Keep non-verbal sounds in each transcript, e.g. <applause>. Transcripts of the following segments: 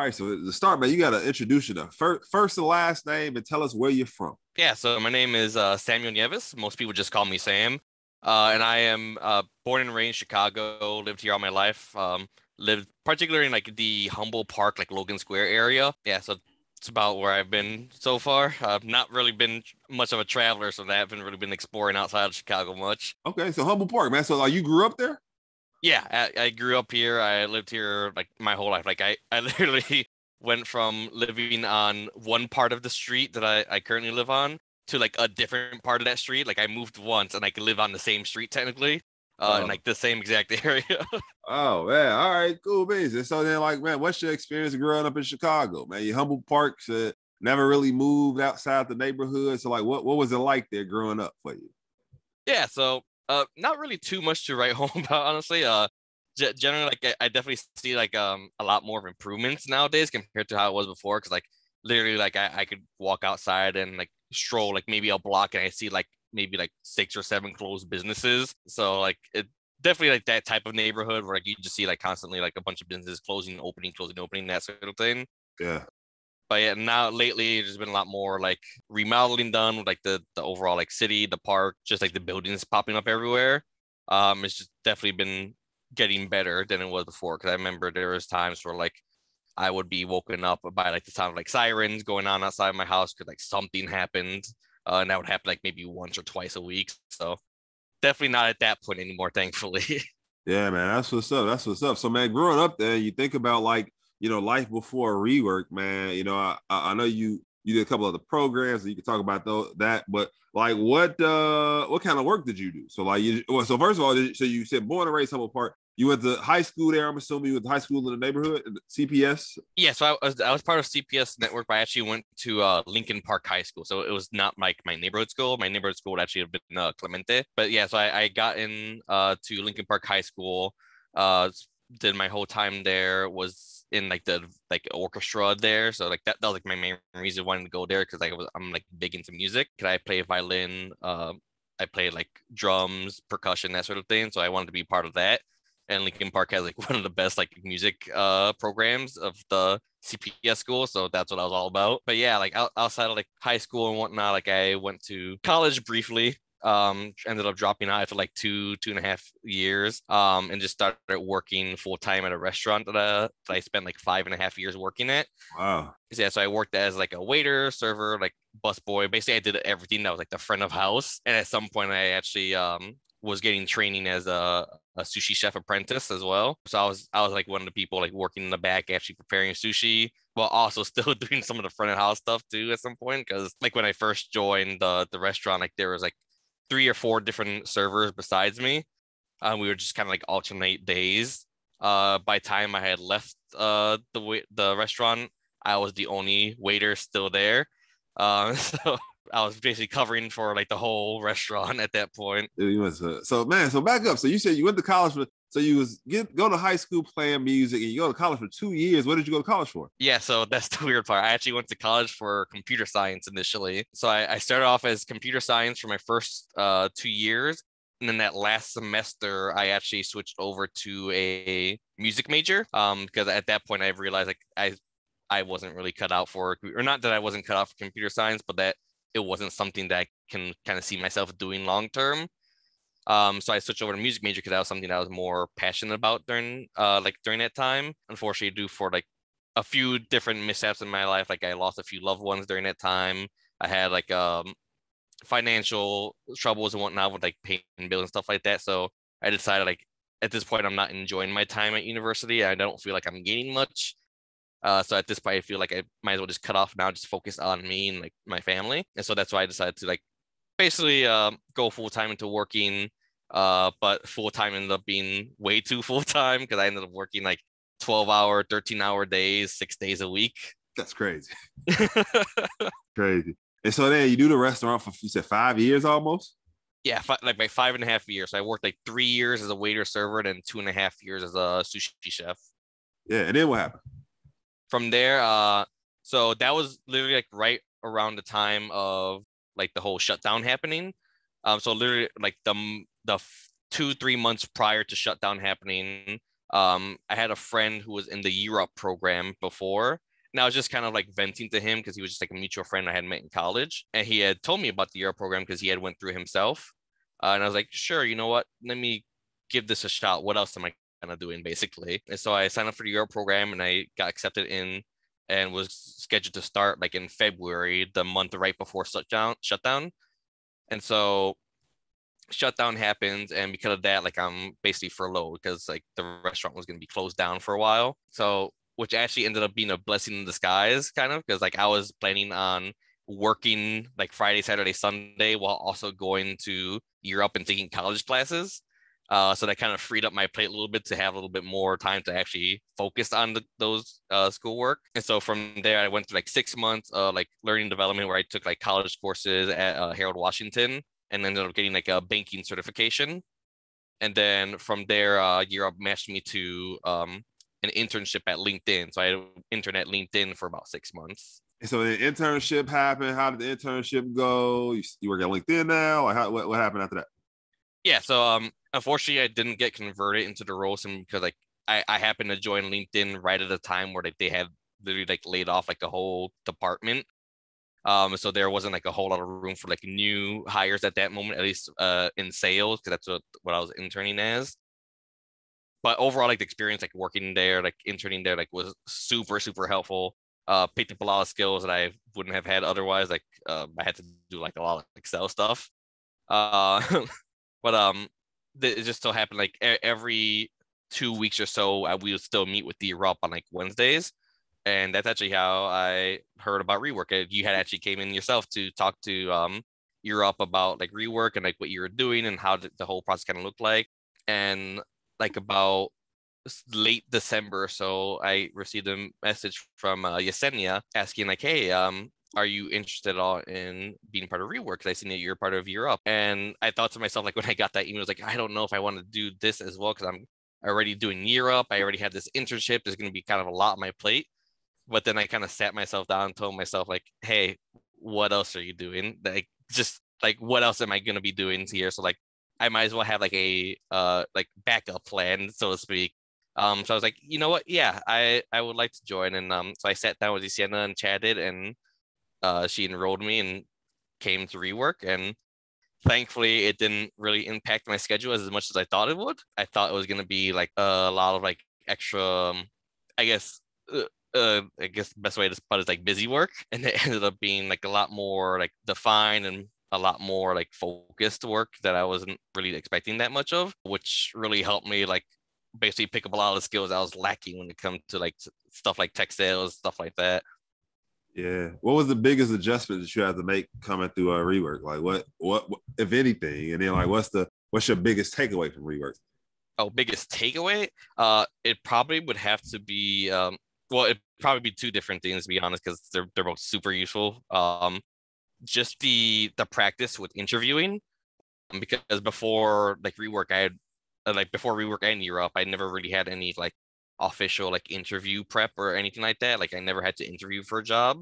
right, so to start, man, you got to introduce you to first, first and last name and tell us where you're from. Yeah, so my name is uh, Samuel Nieves. Most people just call me Sam. Uh, and I am uh, born and raised in Chicago, lived here all my life. Um, lived particularly in like the Humboldt Park, like Logan Square area. Yeah, so it's about where I've been so far. I've not really been much of a traveler, so I haven't really been exploring outside of Chicago much. Okay, so Humboldt Park, man. So like you grew up there? Yeah, I, I grew up here. I lived here like my whole life. Like I, <laughs> I literally went from living on one part of the street that I, I currently live on to like a different part of that street. Like I moved once and I could live on the same street technically uh, oh. in like the same exact <laughs> area. oh man, all right, cool beans. so then, like, man, what's your experience growing up in Chicago, man? You Humboldt Parks uh, never really moved outside the neighborhood. So, like, what what was it like there growing up for you? Yeah, so uh, not really too much to write <laughs> home about, honestly. Uh, g- generally, like, I, I definitely see like um a lot more of improvements nowadays compared to how it was before. Cause like literally, like I, I could walk outside and like stroll like maybe a block and I see like maybe like six or seven closed businesses. So like it definitely like that type of neighborhood where like you just see like constantly like a bunch of businesses closing, opening, closing, opening, that sort of thing. Yeah. But yeah, now lately there's been a lot more like remodeling done with like the the overall like city, the park, just like the buildings popping up everywhere. Um, it's just definitely been getting better than it was before. Cause I remember there was times where like I would be woken up by like the sound of like sirens going on outside my house because like something happened uh, and that would happen like maybe once or twice a week. So definitely not at that point anymore, thankfully. <laughs> yeah, man, that's what's up. That's what's up. So, man, growing up there, you think about like you know life before rework, man. You know, I I know you you did a couple of the programs and you can talk about those, that but like what uh what kind of work did you do so like you well, so first of all so you said born and raised Humboldt Park you went to high school there. I'm assuming you went to high school in the neighborhood, CPS. Yeah, so I was I was part of CPS network, but I actually went to uh, Lincoln Park High School. So it was not like my, my neighborhood school. My neighborhood school would actually have been uh, Clemente. But yeah, so I, I got in uh, to Lincoln Park High School. Uh, did my whole time there was in like the like orchestra there. So like that, that was like my main reason wanting to go there because like I was I'm like big into music. Could I play violin? Uh, I play like drums, percussion, that sort of thing. So I wanted to be part of that and Lincoln Park has like <laughs> one of the best like music uh programs of the CPS school, so that's what I was all about. But yeah, like out, outside of like high school and whatnot, like I went to college briefly. Um, ended up dropping out after like two two and a half years. Um, and just started working full time at a restaurant that, uh, that I spent like five and a half years working at. Wow. Yeah, so I worked as like a waiter, server, like busboy. Basically, I did everything that was like the front of house. And at some point, I actually um was getting training as a, a sushi chef apprentice as well. So I was I was like one of the people like working in the back actually preparing sushi while also <laughs> still doing some of the front of house stuff too at some point because like when I first joined the the restaurant like there was like three or four different servers besides me. Um, we were just kind of like alternate days. Uh, by time I had left uh the the restaurant, I was the only waiter still there. Um, <laughs> so I was basically covering for like the whole restaurant at that point. Uh, so man, so back up. So you said you went to college for so you was get go to high school playing music and you go to college for two years. What did you go to college for? Yeah, so <laughs> that's the weird part. I actually went to college for computer science initially. So I, I started off as computer science for my first uh, two years. And then that last semester, I actually switched over to a music major. Um, because at that point I realized like I I wasn't really cut out for or not that I wasn't cut out for computer science, but that it wasn't something that I can kind of see myself doing long term. Um, so I switched over to music major because that was something that I was more passionate about during uh like during that time. Unfortunately, due for like a few different mishaps in my life, like I lost a few loved ones during that time. I had like um financial troubles and whatnot with like paying bills and stuff like that. So I decided like at this point I'm not enjoying my time at university. I don't feel like I'm gaining much. Uh, so at this point, I feel like I might as well just cut off now, just focus on me and like my family. And so that's why I decided to like basically uh, go full time into working. Uh, but full time ended up being way too <laughs> full time because I ended up working like 12 hour, 13 hour days, six days a week. That's crazy. <laughs> crazy. And so then you do the restaurant for you said five years almost. Yeah, fi- like my five and a half years. So I worked like three years as a waiter server, and then two and a half years as a sushi chef. Yeah, and then what happened? from there, uh, so that was literally like right around the time of like the whole shutdown happening. Um, so literally like the the two three months prior to shutdown happening, Um, I had a friend who was in the Year Up program before, and I was just kind of like venting to him because he was just like a mutual friend I had met in college, and he had told me about the Year Up program because he had went through himself, uh, and I was like, sure, you know what? Let me give this a shot. What else am I kind of doing basically? And so I signed up for the Year Up program, and I got accepted in, and was scheduled to start like in February, the month right before shutdown. Shutdown, and so shutdown happens and because of that like i'm basically furloughed because like the restaurant was going to be closed down for a while. So which actually ended up being a blessing in disguise kind of because like i was planning on working like friday saturday sunday while also going to Year Up and taking college classes uh, so that kind of freed up my plate a little bit to have a little bit more time to actually focus on the, those uh, schoolwork. And so from there, I went through like six months of like learning development where I took like college courses at uh, Harold Washington and ended up getting like a banking certification. And then from there, uh, Year Up matched me to um, an internship at LinkedIn. So I had an intern at LinkedIn for about six months. So the internship happened. How did the internship go? You, you work at LinkedIn now, or how, what, what happened after that? Yeah. So um, unfortunately, I didn't get converted into the role because like I, I happened to join LinkedIn right at a time where like they had literally like laid off like a whole department. Um, so there wasn't like a whole lot of room for like new hires at that moment, at least uh, in sales, because that's what, what I was interning as. But overall, like the experience, like working there, like interning there, like was super, super helpful. Uh, picked up a lot of skills that I wouldn't have had otherwise. Like um, I had to do like a lot of Excel stuff. Uh, <laughs> but um, it just so happened like every two weeks or so, we would still meet with the Year Up on like Wednesdays and that's actually how I heard about rework. You had actually came in yourself to talk to um Year Up about like rework and like what you were doing and how the whole process kind of looked like. And like about late December, so I received a message from uh, Yesenia asking like, "Hey, um, are you interested at all in being part of rework? Because I seen that you're part of Year Up." And I thought to myself like <laughs> when I got that email, I was like, I don't know if I want to do this as well because I'm already doing Year Up. I already have this internship. There's going to be kind of a lot on my plate but then I kind of sat myself down and told myself like, hey, what else are you doing? Like just like what else am I gonna be doing here? So like I might as well have like a uh like backup plan, so to speak. Um so I was like, you know what? Yeah, I I would like to join. And um so I sat down with Sienna and chatted and uh she enrolled me and came to rework and thankfully it didn't really impact my schedule as much as I thought it would. I thought it was gonna be like a lot of like extra um, I guess uh, uh, I guess the best way to put it is like busy work, <laughs> and it ended up being like a lot more like defined and a lot more like focused work that I wasn't really expecting that much of, which really helped me like basically pick up a lot of the skills I was lacking when it comes to like stuff like tech sales, stuff like that. Yeah. What was the biggest adjustment that you had to make coming through a rework? Like what, what, if anything? And then like, what's the, what's your biggest takeaway from rework? Oh, biggest takeaway? Uh, it probably would have to be um, well, it probably be two different things to be honest, because they're they're both super useful. Um, just the the practice with interviewing, um, because before like rework, I had uh, like before rework and Year Up, I never really had any like official like interview prep or anything like that. Like I never had to interview for a job.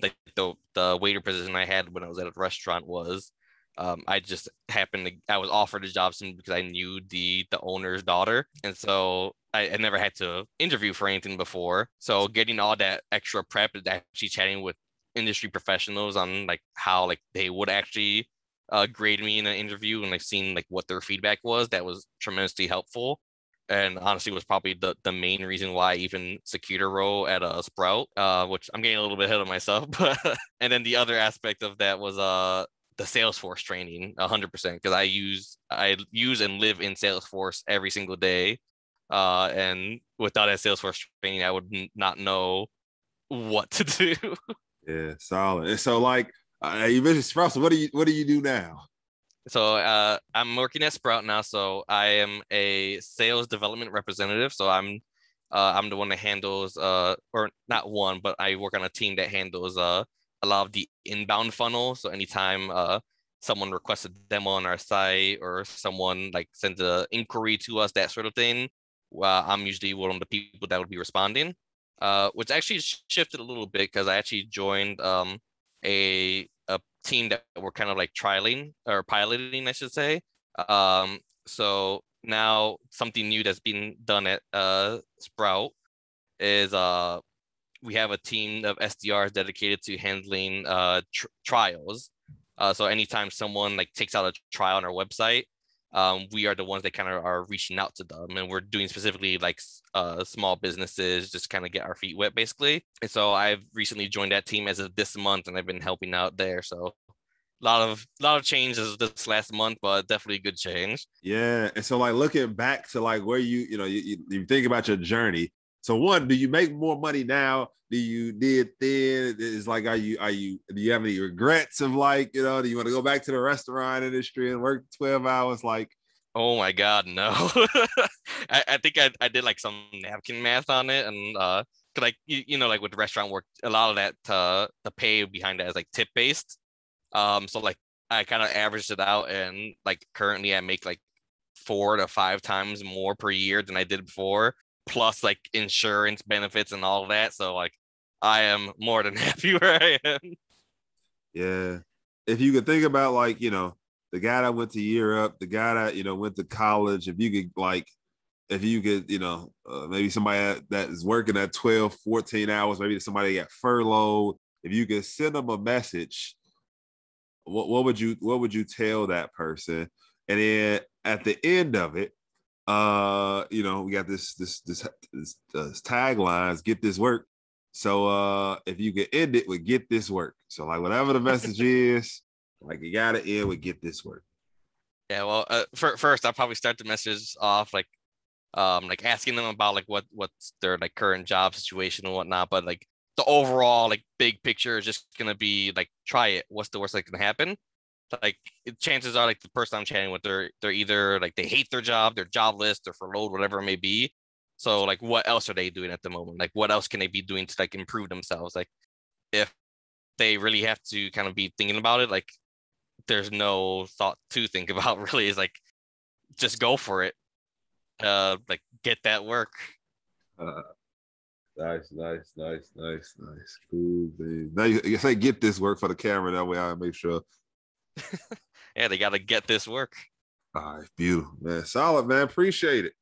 Like the the waiter position I had when I was at a restaurant was um, I just happened to I was offered a job simply because I knew the the owner's daughter, and so I, I never had to interview for anything before. So getting all that extra prep actually chatting with industry professionals on like how like they would actually uh, grade me in an interview and like seeing like what their feedback was, that was tremendously helpful. And honestly, was probably the, the main reason why I even secured a role at a Sprout, uh, which I'm getting a little bit ahead of myself. <laughs> But and then the other aspect of that was uh the Salesforce training 100% because I use I use and live in Salesforce every single day. Uh, and without that Salesforce training, I would not know what to <laughs> do. yeah, solid. And so, like, uh, you mentioned Sprout. So, what do you what do you do now? So, uh, I'm working at Sprout now. So, I am a sales development representative. So, I'm uh, I'm the one that handles, uh, or not one, but I work on a team that handles uh, a lot of the inbound funnel. So anytime uh, someone requests a demo on our site or someone like sends an inquiry to us, that sort of thing, well, I'm usually one of the people that would be responding. Uh, which actually shifted a little bit because I actually joined um, a team that were kind of like trialing or piloting, I should say. Um, so now something new that's been done at uh, Sprout is uh, we have a team of SDRs dedicated to handling uh, tr- trials. Uh, so anytime someone like takes out a trial on our website, um, we are the ones that kind of are reaching out to them, and we're doing specifically like uh, small businesses, just kind of get our feet wet, basically. And so I've recently joined that team as of this month, and I've been helping out there. So a lot of a lot of changes this last month, but definitely good change. Yeah, and so like looking back to like where you you know you, you think about your journey. So one, do you make more money now? Do you did then? It's like are you are you do you have any regrets of like you know do you want to go back to the restaurant industry and work twelve hours like? Oh my god, no! <laughs> I, I think I, I did like some napkin math on it, and uh, like you, you know like with restaurant work, a lot of that uh the pay behind that is like tip based. Um, so like I kind of averaged it out, and like currently I make like four to five times more per year than I did before, plus like insurance benefits and all that. So like I am more than <laughs> happy where I am. Yeah, if you could think about like you know the guy that went to Year Up, the guy that you know went to college, if you could like if you could, you know, uh, maybe somebody that, is working at 12, 14 hours, maybe somebody got furloughed, if you could send them a message what, what would you what would you tell that person? And then at the end of it, uh, you know, we got this this this, this, this taglines, get this work. So uh if you could end it with get this work. So like whatever the message is, like you gotta end with get this work. Yeah, well, uh, for, first I'll probably start the message off like um like asking them about like what what's their like current job situation and whatnot, but like the overall like big picture is just gonna be like try it. What's the worst that can happen? Like chances are like the person I'm chatting with, they're they're either like they hate their job, they're jobless, they're furloughed, whatever it may be. So like what else are they doing at the moment? Like what else can they be doing to like improve themselves? Like if they really have to kind of be thinking about it, like there's no thought to think <laughs> about really is like just go for it. Uh like get that work. Uh, Nice, nice, nice, nice, nice. Cool, babe. Now you, you say get this work for the camera. That way I make sure. <laughs> yeah, they got to get this work. All right, beautiful, man. Solid, man. Appreciate it.